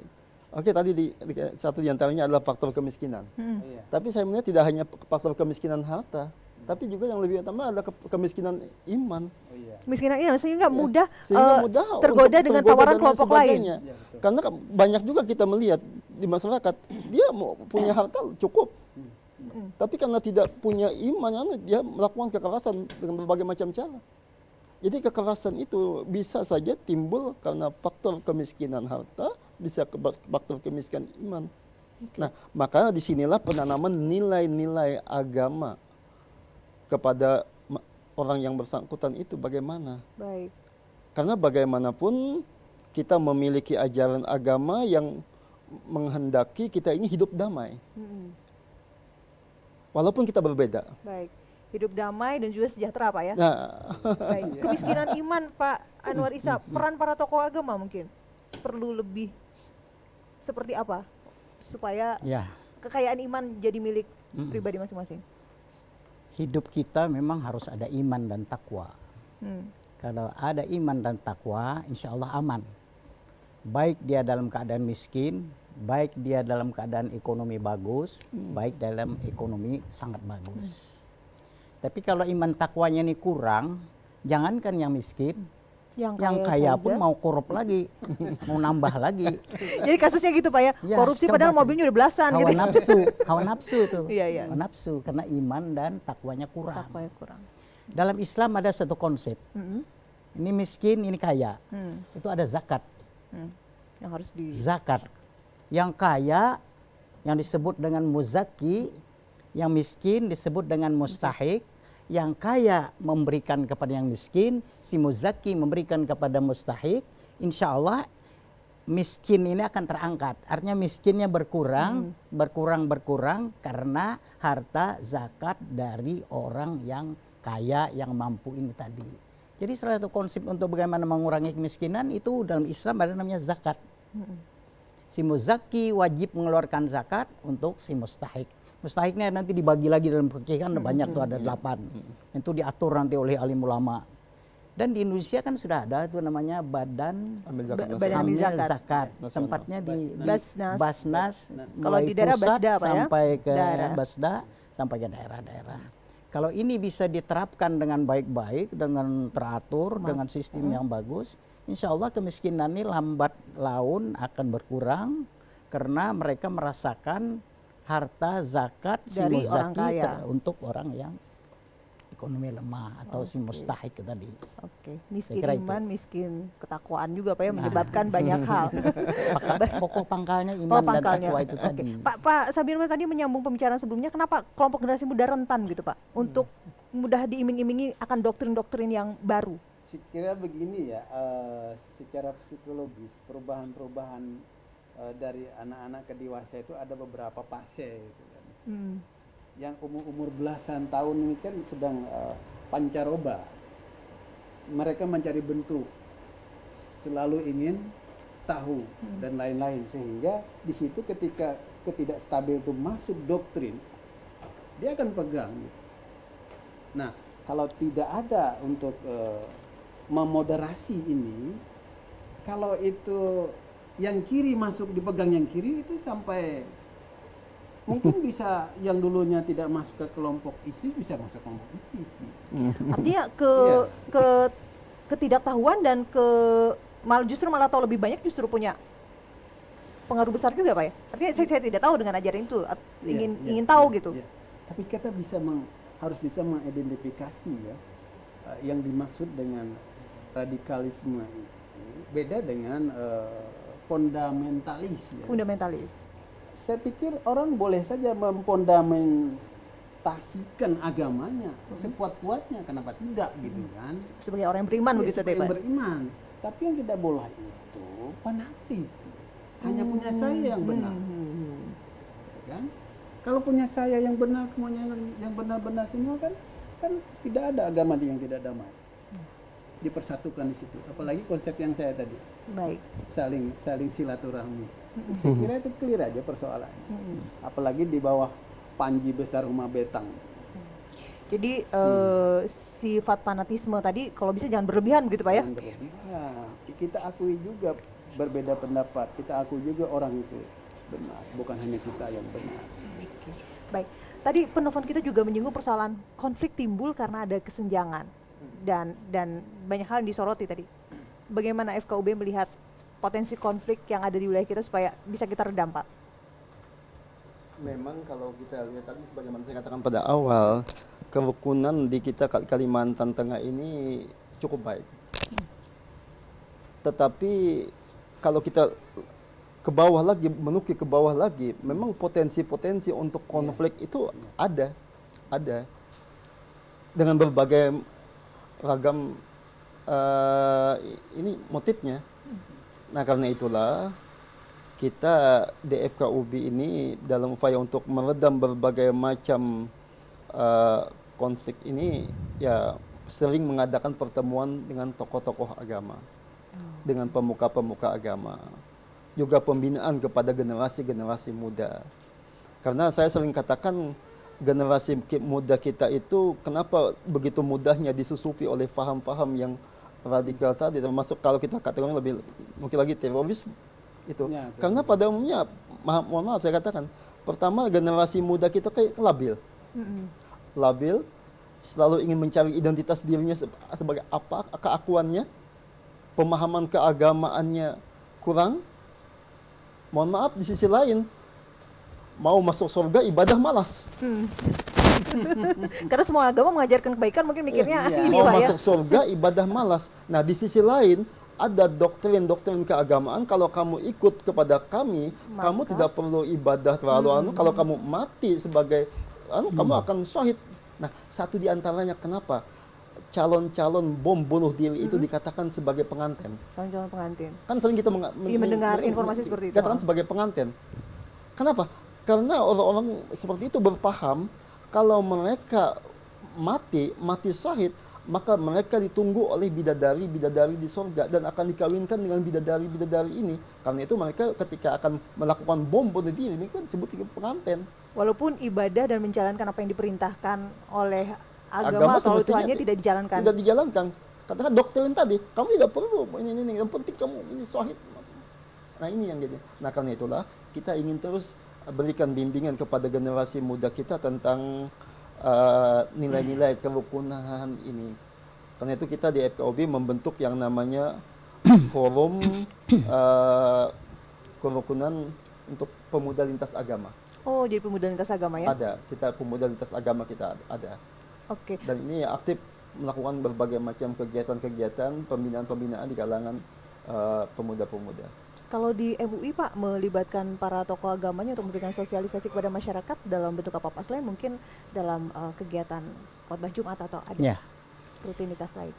oke tadi di, di- satu di antaranya adalah faktor kemiskinan. Hmm. Iya. Tapi saya melihat tidak hanya faktor kemiskinan harta, tapi juga yang lebih utama adalah ke- kemiskinan iman. Oh iya. Kemiskinan ini sehingga mudah, Sehingga eh, mudah tergoda dengan tergoda tawaran kelompok lain. sebagainya. Karena banyak juga kita melihat di masyarakat dia mau punya harta cukup, tapi karena tidak punya iman, anu, dia melakukan kekerasan dengan berbagai macam cara. Jadi kekerasan itu bisa saja timbul karena faktor kemiskinan harta, bisa ke faktor kemiskinan iman. Nah, maka di sinilah penanaman nilai-nilai agama kepada orang yang bersangkutan itu bagaimana. Baik. Karena bagaimanapun kita memiliki ajaran agama yang menghendaki kita ini hidup damai. Mm-mm. Walaupun kita berbeda. Baik. Hidup damai dan juga sejahtera Pak ya. Nah, Baik. Kemiskinan iman Pak Anwar Isa, peran para tokoh agama mungkin perlu lebih seperti apa supaya Ya, kekayaan iman jadi milik Mm-mm. pribadi masing-masing. hidup kita memang harus ada iman dan takwa. Hmm. Kalau ada iman dan takwa, insya Allah aman. Baik dia dalam keadaan miskin, baik dia dalam keadaan ekonomi bagus, baik dalam ekonomi sangat bagus. Tapi kalau iman takwanya ini kurang, jangankan yang miskin, Yang yang kaya kaya pun mau korup lagi, mau nambah lagi. Jadi kasusnya gitu Pak ya, Ya, korupsi padahal mobilnya udah belasan hawa gitu. nafsu, hawa nafsu tuh. Iya, iya. Hawa nafsu karena iman dan takwanya kurang. Takwanya kurang. Dalam Islam ada satu konsep. Mm-mm. Ini miskin, ini kaya. Hmm. Itu ada zakat. Hmm. Yang harus di Zakat. Yang kaya yang disebut dengan muzaki, yang miskin disebut dengan mustahik, yang kaya memberikan kepada yang miskin, si muzaki memberikan kepada mustahik, insya Allah miskin ini akan terangkat. Artinya miskinnya berkurang, berkurang, berkurang karena harta zakat dari orang yang kaya, yang mampu ini tadi. Jadi salah satu konsep untuk bagaimana mengurangi kemiskinan itu dalam Islam ada namanya zakat. Si muzaki wajib mengeluarkan zakat untuk si mustahik. Mustahiknya nanti dibagi lagi dalam fikih kan banyak tuh ada delapan. Itu diatur nanti oleh alim ulama. Dan di Indonesia kan sudah ada itu namanya Badan Ambil zakat Ba- Badan Amil Amil Zakat. Zakat. Tempatnya di, di Basnas. Basnas. Kalau mulai di daerah pusat Basda, Pak, ya? sampai ke Daerah. Basda sampai ke daerah-daerah. Kalau ini bisa diterapkan dengan baik-baik, dengan teratur, dengan sistem yang bagus, insya Allah kemiskinan ini lambat laun akan berkurang karena mereka merasakan harta zakat si Dari orang kaya. untuk orang yang ekonomi lemah atau si mustahik tadi. Oke, miskin kira itu. iman, miskin ketakwaan juga Pak ya menyebabkan banyak hal. Pokok- Pokok pangkalnya Oh, iman dan pangkalnya. takwa itu Oke. tadi. Pak Pak Sabir Mas tadi menyambung pembicaraan sebelumnya, kenapa kelompok generasi muda rentan gitu Pak untuk mudah diiming-imingi akan doktrin-doktrin yang baru? Saya kira begini ya, eh, secara psikologis perubahan-perubahan eh, dari anak-anak ke dewasa itu ada beberapa fase gitu kan. Hmm. Yang umur-umur belasan tahun ini kan sedang eh, pancaroba. Mereka mencari bentuk, selalu ingin tahu dan lain-lain sehingga di situ ketika ketidakstabil itu masuk doktrin, dia akan pegang. gitu. Nah, kalau tidak ada untuk eh, memoderasi ini, kalau itu yang kiri masuk dipegang yang kiri itu sampai mungkin bisa yang dulunya tidak masuk ke kelompok ISIS bisa masuk ke kelompok ISIS. gitu. Artinya ke Iya. ke ketidaktahuan dan ke mal justru malah tahu lebih banyak justru punya pengaruh besar juga Pak ya. Artinya saya, saya tidak tahu dengan ajaran itu Iya, ingin iya, ingin tahu iya, gitu. iya. Tapi kita bisa meng- harus bisa mengidentifikasi ya eh, yang dimaksud dengan radikalisme itu beda dengan eh, fundamentalis ya. Fundamentalis. Saya pikir orang boleh saja memfundamentasikan agamanya sekuat-kuatnya kenapa tidak gitu kan Sebagai orang yang beriman Ya, begitu Pak. beriman tapi yang tidak boleh itu fanatik hanya punya saya yang benar Hmm. Ya kan kalau punya saya yang benar semuanya yang- yang benar-benar semua kan kan tidak ada agama yang tidak damai dipersatukan di situ. Apalagi konsep yang saya tadi. Baik. saling saling silaturahmi. Saya kira itu clear aja persoalannya. Apalagi di bawah panji besar rumah betang. Jadi eh, sifat fanatisme tadi kalau bisa jangan berlebihan begitu Pak ya. Jangan berlebihan. kita akui juga berbeda pendapat. Kita akui juga orang itu benar. Bukan hanya kita yang benar. Baik. Tadi penelpon kita juga menyinggung persoalan konflik timbul karena ada kesenjangan dan dan banyak hal yang disoroti tadi. Bagaimana FKUB melihat potensi konflik yang ada di wilayah kita supaya bisa kita redam, Pak? Memang kalau kita lihat tadi sebagaimana saya katakan pada awal, kerukunan di kita Kal- Kalimantan Tengah ini cukup baik. Tetapi kalau kita ke bawah lagi, menukik ke bawah lagi, memang potensi-potensi untuk konflik itu ada, ada. Dengan berbagai ragam eh, ini motifnya. Nah karena itulah kita DFKUB ini dalam upaya untuk meredam berbagai macam eh, konflik ini ya sering mengadakan pertemuan dengan tokoh-tokoh agama, dengan pemuka-pemuka agama, juga pembinaan kepada generasi-generasi muda. Karena saya sering katakan generasi muda kita itu kenapa begitu mudahnya disusupi oleh faham-faham yang radikal tadi termasuk kalau kita katakan lebih mungkin lagi teroris itu Ya, betul. karena pada umumnya ma- mohon maaf saya katakan pertama generasi muda kita kayak labil labil selalu ingin mencari identitas dirinya se- sebagai apa, keakuannya, pemahaman keagamaannya kurang. Mohon maaf di sisi lain, mau masuk surga ibadah malas. Hmm. Karena semua agama mengajarkan kebaikan, mungkin mikirnya Iya. ini mau Pak ya. masuk surga ibadah malas. Nah di sisi lain ada doktrin-doktrin keagamaan kalau kamu ikut kepada kami, Maka- kamu tidak perlu ibadah terlalu Hmm. anu. Kalau kamu mati sebagai anu, kamu akan syahid. Nah satu di antaranya kenapa calon-calon bom bunuh diri itu Hmm. dikatakan sebagai pengantin? Calon-calon pengantin. Kan sering kita Iya, mendengar informasi seperti itu. Dikatakan sebagai pengantin. Kenapa? Karena orang-orang seperti itu berpaham kalau mereka mati, mati syahid, maka mereka ditunggu oleh bidadari-bidadari di sorga dan akan dikawinkan dengan bidadari-bidadari ini. Karena itu mereka ketika akan melakukan bom bunuh diri, mereka disebut sebagai pengantin. Walaupun ibadah dan menjalankan apa yang diperintahkan oleh agama, Agama atau ti- tidak dijalankan. Tidak dijalankan. Katakan doktrin tadi, kamu tidak perlu ini, ini, ini. yang penting kamu ini syahid. Nah ini yang jadi. Nah karena itulah kita ingin terus berikan bimbingan kepada generasi muda kita tentang uh, nilai-nilai kerukunan ini. Karena itu kita di FKOB membentuk yang namanya forum uh, kerukunan untuk pemuda lintas agama. Oh, jadi pemuda lintas agama ya? Ada, kita pemuda lintas agama kita ada. Oke. Dan ini aktif melakukan berbagai macam kegiatan-kegiatan pembinaan-pembinaan di kalangan uh, pemuda-pemuda. Kalau di MUI Pak melibatkan para tokoh agamanya untuk memberikan sosialisasi kepada masyarakat dalam bentuk apa Pak selain mungkin dalam uh, kegiatan khotbah Jumat atau ada Ya. rutinitas lain.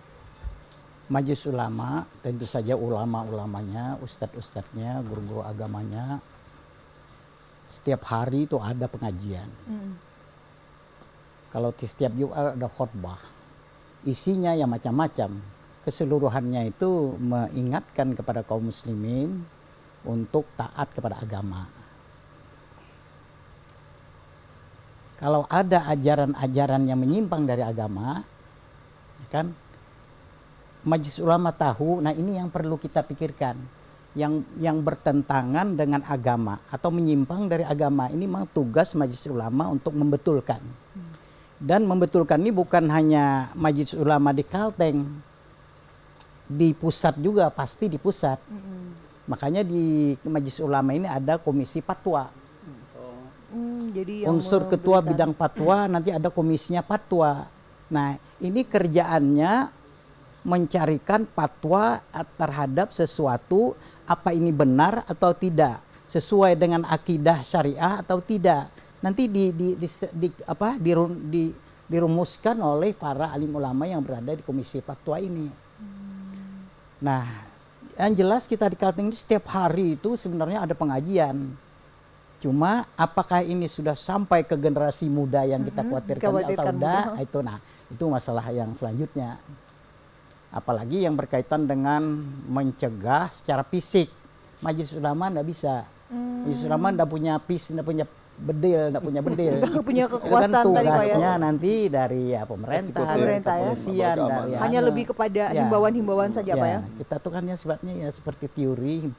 Majelis ulama, tentu saja ulama-ulamanya, ustadz-ustadznya, guru-guru agamanya, setiap hari itu ada pengajian. Mm. Kalau di setiap Jumat ada khutbah, isinya yang macam-macam. Keseluruhannya itu mengingatkan kepada kaum muslimin untuk taat kepada agama. Kalau ada ajaran-ajaran yang menyimpang dari agama, ya kan? Majelis ulama tahu, nah ini yang perlu kita pikirkan. Yang yang bertentangan dengan agama atau menyimpang dari agama ini memang tugas majelis ulama untuk membetulkan. Dan membetulkan ini bukan hanya majelis ulama di Kalteng, di pusat juga pasti di pusat. Makanya di majelis ulama ini ada komisi fatwa. Hmm, jadi Unsur ketua bidang fatwa nanti ada komisinya fatwa. Nah, ini kerjaannya mencarikan fatwa terhadap sesuatu apa ini benar atau tidak, sesuai dengan akidah syariah atau tidak. Nanti di, di, di, di- apa diru- di- dirumuskan oleh para alim ulama yang berada di komisi fatwa ini. Nah, yang jelas kita di Kalteng ini setiap hari itu sebenarnya ada pengajian. Cuma apakah ini sudah sampai ke generasi muda yang kita khawatirkan atau dikhawatirkan tidak? Itu nah, itu masalah yang selanjutnya. Apalagi yang berkaitan dengan mencegah secara fisik. Majelis ulama enggak bisa. Majelis ulama enggak punya pis, enggak punya bedil, enggak punya bedil. Nggak punya Itu kekuatan kan tadi, Pak, ya. tugasnya nanti dari ya pemerintah, Pemerintah, ya. kepolisian, dari Hanya anu. lebih kepada Ya. himbauan-himbauan saja Pak ya. Kita tuh kan ya sebabnya ya seperti teori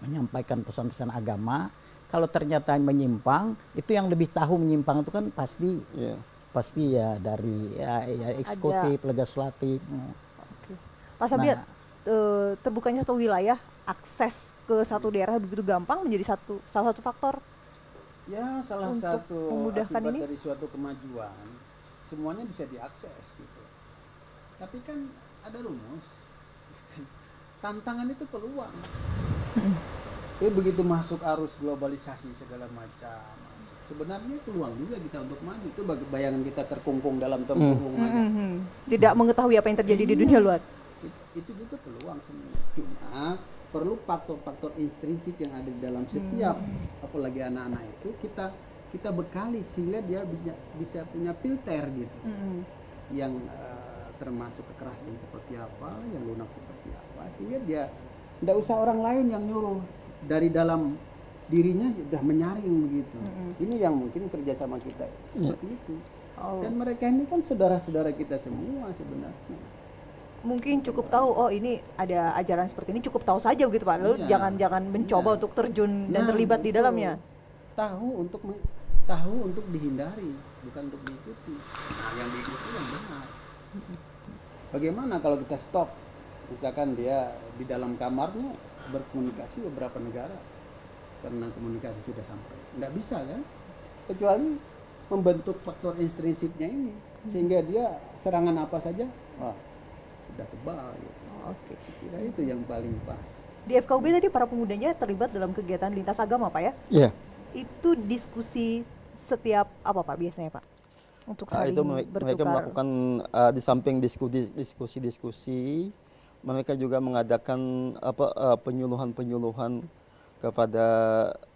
menyampaikan pesan-pesan agama. Kalau ternyata menyimpang, itu yang lebih tahu menyimpang itu kan pasti Iya. pasti ya dari ya, ya eksekutif, legislatif. Oke. Pak Sabiat, eh, terbukanya satu wilayah akses ke satu daerah begitu gampang menjadi satu salah satu faktor Ya salah Untuk satu memudahkan akibat ini? dari suatu kemajuan semuanya bisa diakses gitu. Tapi kan ada rumus. Tantangan itu peluang. Tapi begitu masuk arus globalisasi segala macam, sebenarnya peluang juga kita untuk maju. Itu bayangan kita terkungkung dalam tempurung aja. Mhm. tidak mengetahui apa yang terjadi di dunia luar. Itu, itu juga peluang sebenarnya. Cuma perlu faktor-faktor intrinsik yang ada di dalam setiap apalagi anak-anak itu kita kita bekali sehingga dia bisa bisa punya filter gitu Mhm. yang eh, termasuk kekerasan seperti apa, yang lunak seperti apa, sehingga dia tidak usah orang lain yang nyuruh dari dalam dirinya sudah menyaring begitu. Ini yang mungkin kerjasama kita seperti itu. Oh. Dan mereka ini kan saudara-saudara kita semua sebenarnya. Mungkin cukup tahu oh ini ada ajaran seperti ini cukup tahu saja begitu Pak. Lalu Iya. jangan jangan mencoba Iya. untuk terjun dan Nah, terlibat di dalamnya. Tahu untuk tahu untuk dihindari, bukan untuk diikuti. Nah, yang diikuti yang benar. Bagaimana kalau kita stop? Misalkan dia di dalam kamarnya berkomunikasi beberapa negara karena komunikasi sudah sampai. Nggak bisa kan? Kecuali membentuk faktor intrinsipnya ini sehingga dia serangan apa saja, wah sudah kebal. Gitu. Oke. Kira itu yang paling pas. Di FKUB tadi para pemudanya terlibat dalam kegiatan lintas agama Pak ya? Iya. Itu diskusi setiap apa Pak biasanya Pak? Untuk Ah, saling itu mere- mereka bertukar. melakukan ah, di samping diskusi- diskusi-diskusi, mereka juga mengadakan apa ah, penyuluhan-penyuluhan kepada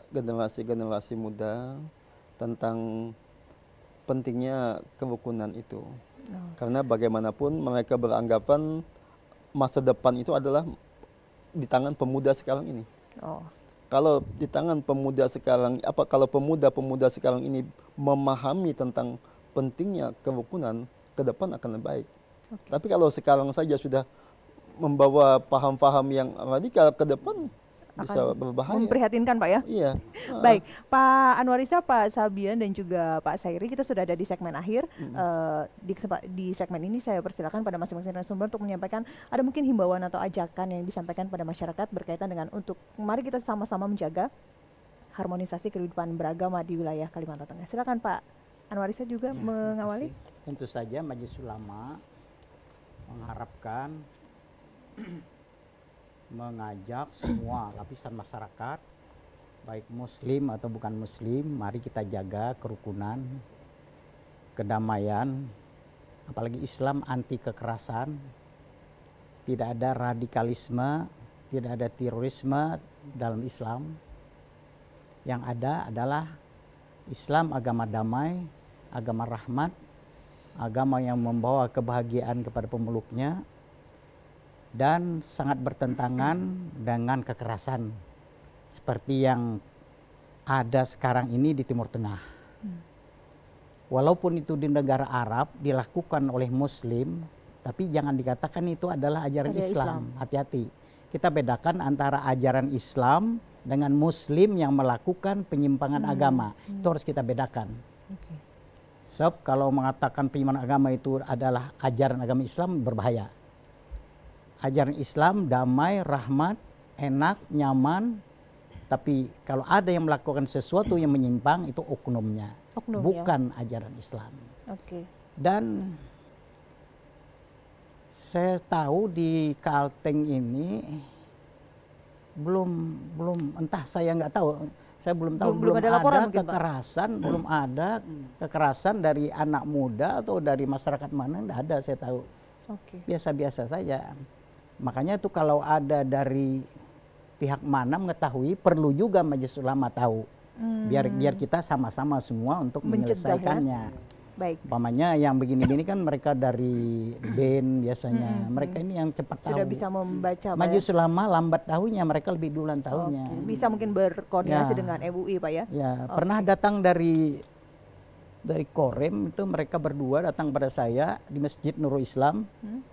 generasi-generasi muda tentang pentingnya kerukunan itu. Oh. Karena bagaimanapun mereka beranggapan masa depan itu adalah di tangan pemuda sekarang ini. Oh. Kalau di tangan pemuda sekarang, apa kalau pemuda-pemuda sekarang ini memahami tentang pentingnya kerukunan, ke depan akan lebih baik. Tapi kalau sekarang saja sudah membawa paham-paham yang radikal ke depan bisa berbahaya. Memprihatinkan Pak ya? Iya. Baik, Pak Anwarisa, Pak Sabian dan juga Pak Sairi, kita sudah ada di segmen akhir. Eh, di, kesempa- di segmen ini saya persilakan pada masing-masing narasumber untuk menyampaikan ada mungkin himbauan atau ajakan yang disampaikan pada masyarakat berkaitan dengan untuk mari kita sama-sama menjaga harmonisasi kehidupan beragama di wilayah Kalimantan Tengah. Silakan Pak Anwarisa juga mengawali. Tentu saja Majelis Ulama mengharapkan mengajak semua lapisan masyarakat baik muslim atau bukan muslim mari kita jaga kerukunan kedamaian apalagi Islam anti kekerasan. Tidak ada radikalisme tidak ada terorisme dalam Islam. Yang ada adalah Islam agama damai agama rahmat agama yang membawa kebahagiaan kepada pemeluknya dan sangat bertentangan dengan kekerasan seperti yang ada sekarang ini di Timur Tengah. Walaupun itu di negara Arab dilakukan oleh Muslim, tapi jangan dikatakan itu adalah ajaran Ada Islam. Hati-hati. Kita bedakan antara ajaran Islam dengan Muslim yang melakukan penyimpangan agama. Itu harus kita bedakan. Sebab kalau mengatakan penyimpangan agama itu adalah ajaran agama Islam berbahaya. Ajaran Islam damai, rahmat, enak, nyaman. Tapi kalau ada yang melakukan sesuatu yang menyimpang itu oknumnya, Oknum, ya. bukan ajaran Islam. Oke. Dan saya tahu di Kalteng ini belum belum entah saya nggak tahu saya belum tahu Belum- belum, ada laporan ada mungkin, Pak. kekerasan belum ada kekerasan dari anak muda atau dari masyarakat mana nggak ada saya tahu Oke. biasa-biasa saja makanya itu kalau ada dari pihak mana mengetahui perlu juga majelis ulama tahu biar biar kita sama-sama semua untuk Hmm. Mencegah ya. menyelesaikannya Baik. Umpamanya yang begini-begini kan mereka dari BEN biasanya. Mereka ini yang cepat tahu. Hmm, Sudah bisa membaca Maju ya? selama lambat tahunya, mereka lebih duluan tahunya. Oke. Bisa mungkin berkoordinasi Ya. dengan MUI Pak ya? Ya, pernah datang dari dari Korem itu mereka berdua datang pada saya di Masjid Nurul Islam. Hmm.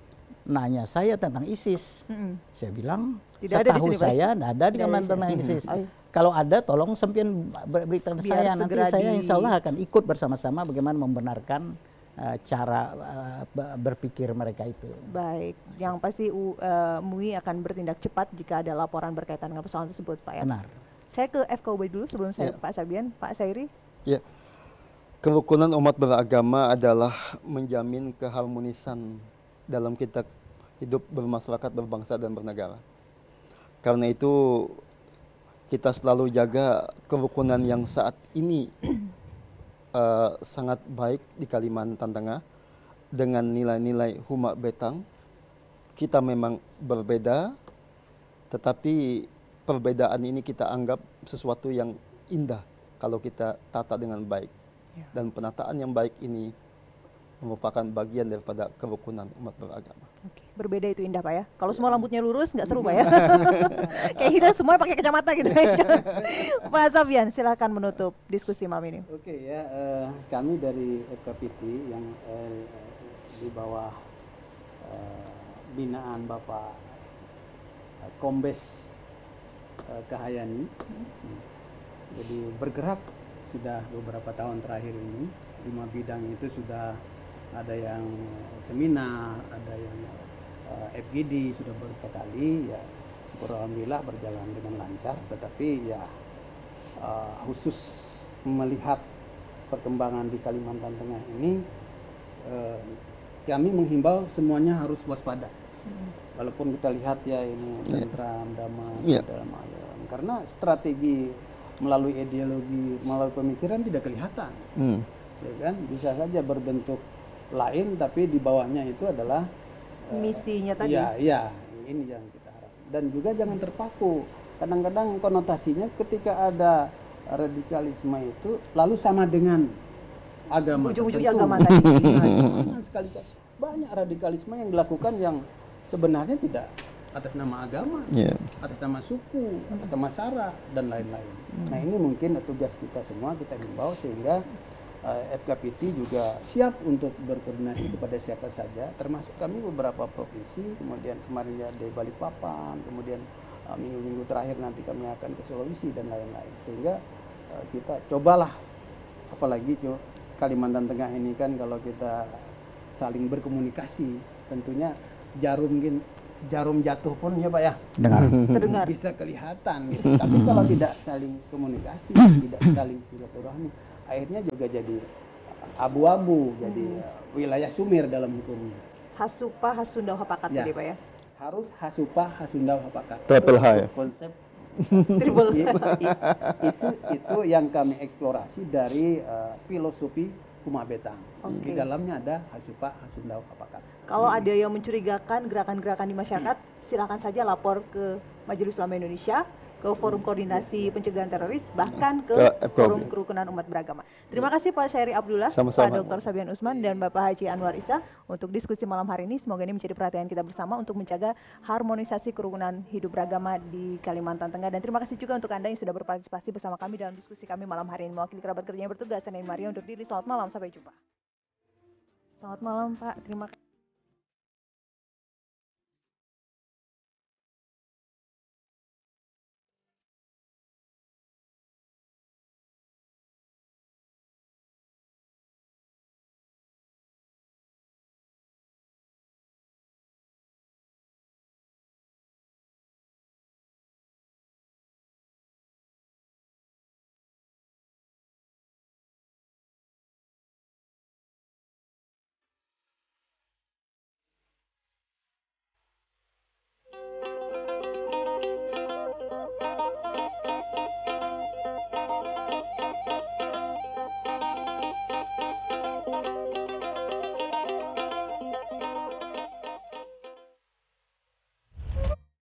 Nanya saya tentang ISIS. Mm-mm. Saya bilang, Tidak ada di setahu sini, Pak. saya tidak ada di ada di tentang sini. ISIS. Oh. Kalau ada, tolong sempian ber- beritahu Biar saya. Nanti segera saya di- insya Allah akan ikut bersama-sama bagaimana membenarkan eh, cara eh, be- berpikir mereka itu. Baik, yang pasti U- eh, MUI akan bertindak cepat jika ada laporan berkaitan dengan persoalan tersebut, Pak ya. Benar. Saya ke FKUB dulu sebelum saya Ya. Pak Sabian, Pak Sairi. Ya. Kerukunan umat beragama adalah menjamin keharmonisan dalam kita hidup bermasyarakat, berbangsa dan bernegara. Karena itu kita selalu jaga kerukunan yang saat ini eh, sangat baik di Kalimantan Tengah dengan nilai-nilai humak betang. Kita memang berbeda, tetapi perbedaan ini kita anggap sesuatu yang indah kalau kita tata dengan baik. Dan penataan yang baik ini merupakan bagian daripada kerukunan umat beragama. Oke, berbeda itu indah Pak ya. Kalau semua rambutnya lurus nggak seru Pak ya. Kayak kita semua pakai kacamata gitu. Pak Sabian, silakan menutup diskusi malam ini. Oke ya, eh, kami dari FKPT yang eh, di bawah eh, binaan Bapak eh, Kombes eh, Kahayani, jadi bergerak sudah beberapa tahun terakhir ini lima bidang itu sudah ada yang seminar, ada yang eh, FGD sudah beberapa kali ya syukur alhamdulillah berjalan dengan lancar. Tetapi ya eh, khusus melihat perkembangan di Kalimantan Tengah ini eh, kami menghimbau semuanya harus waspada. Walaupun kita lihat ya ini tentram damai Iya. dalam ayam. Karena strategi melalui ideologi melalui pemikiran tidak kelihatan. Hmm. ya kan? Bisa saja berbentuk lain tapi di bawahnya itu adalah eh, Misinya tadi. Iya, iya, ini yang kita harapkan. Dan juga jangan terpaku. Kadang-kadang konotasinya ketika ada radikalisme itu lalu sama dengan agama. Ujung-ujungnya agama tadi. Nah, sekali banyak radikalisme yang dilakukan yang sebenarnya tidak atas nama agama, Iya. atas nama suku, atas nama sara dan lain-lain. Nah ini mungkin tugas kita semua kita himbau sehingga eh, FKPT juga siap untuk berkoordinasi kepada siapa saja, termasuk kami beberapa provinsi, kemudian kemarin ya di Balikpapan, kemudian eh, minggu-minggu terakhir nanti kami akan ke Sulawesi dan lain-lain, sehingga eh, kita cobalah, apalagi Kalimantan Tengah ini kan kalau kita saling berkomunikasi, tentunya jarum gin- jarum jatuh pun ya pak ya Dengar. Terdengar. bisa kelihatan gitu. Tapi kalau tidak saling komunikasi, tidak saling silaturahmi, akhirnya juga jadi abu-abu, jadi uh, wilayah sumir dalam hukumnya. Hasupa Hasunda Hapakat Ya. tadi Pak ya. Harus hasupa hasundau hapakat. Triple H ya? Konsep Triple i- i- itu itu yang kami eksplorasi dari uh, filosofi Kuma Betang. Oke. Di dalamnya ada hasupa hasundau hapakat. Kalau ada yang mencurigakan gerakan-gerakan di masyarakat, silakan saja lapor ke Majelis Ulama Indonesia, ke Forum Koordinasi Pencegahan Teroris, bahkan ke. Forum Kerukunan Umat Beragama. Terima kasih Pak Syairi Abdullah, Sama-sama. Pak Dr. Sabian Usman, dan Bapak Haji Anwar Isa untuk diskusi malam hari ini. Semoga ini menjadi perhatian kita bersama untuk menjaga harmonisasi kerukunan hidup beragama di Kalimantan Tengah. Dan terima kasih juga untuk Anda yang sudah berpartisipasi bersama kami dalam diskusi kami malam hari ini. Mewakili kerabat kerja yang bertugas, saya Neni Maria undur diri. Selamat malam, sampai jumpa. Selamat malam Pak, terima kasih.